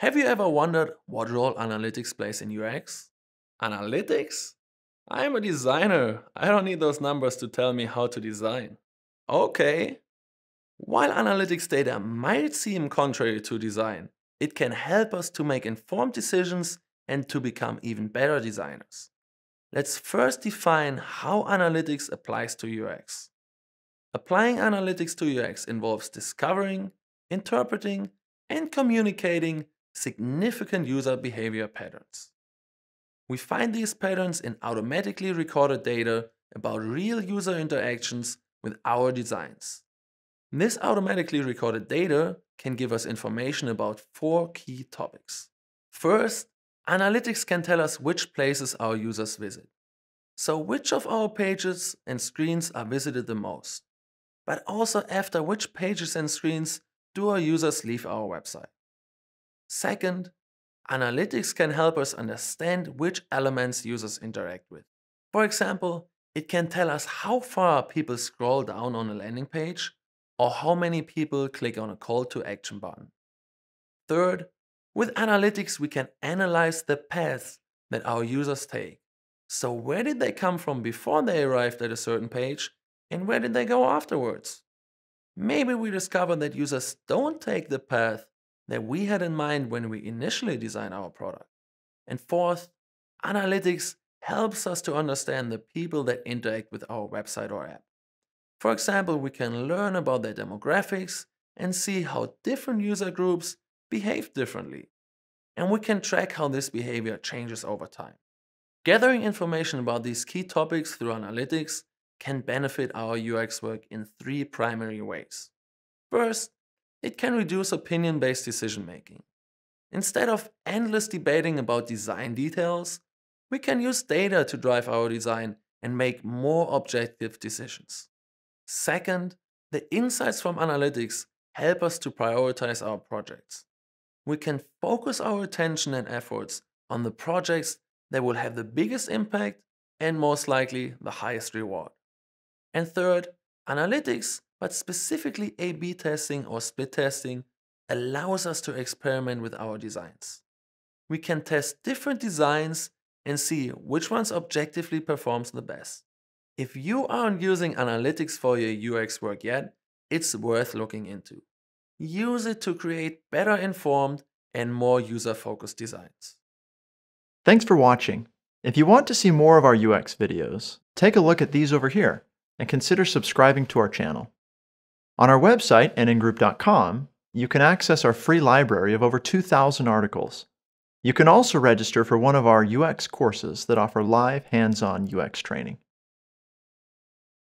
Have you ever wondered what role analytics plays in UX? Analytics? I'm a designer. I don't need those numbers to tell me how to design. Okay. While analytics data might seem contrary to design, it can help us to make informed decisions and to become even better designers. Let's first define how analytics applies to UX. Applying analytics to UX involves discovering, interpreting, and communicating significant user behavior patterns. We find these patterns in automatically recorded data about real user interactions with our designs. This automatically recorded data can give us information about four key topics. First, analytics can tell us which places our users visit. So which of our pages and screens are visited the most, but also after which pages and screens do our users leave our website. Second, analytics can help us understand which elements users interact with. For example, it can tell us how far people scroll down on a landing page or how many people click on a call to action button. Third, with analytics, we can analyze the paths that our users take. So where did they come from before they arrived at a certain page and where did they go afterwards? Maybe we discover that users don't take the path that we had in mind when we initially designed our product. And fourth, analytics helps us to understand the people that interact with our website or app. For example, we can learn about their demographics and see how different user groups behave differently. And we can track how this behavior changes over time. Gathering information about these key topics through analytics can benefit our UX work in three primary ways. First, it can reduce opinion-based decision-making. Instead of endless debating about design details, we can use data to drive our design and make more objective decisions. Second, the insights from analytics help us to prioritize our projects. We can focus our attention and efforts on the projects that will have the biggest impact and most likely the highest reward. And third, analytics but specifically A-B testing or split testing allows us to experiment with our designs. We can test different designs and see which ones objectively performs the best. If you aren't using analytics for your UX work yet, it's worth looking into. Use it to create better informed and more user-focused designs. Thanks for watching. If you want to see more of our UX videos, take a look at these over here and consider subscribing to our channel. On our website, nngroup.com, you can access our free library of over 2,000 articles. You can also register for one of our UX courses that offer live hands-on UX training.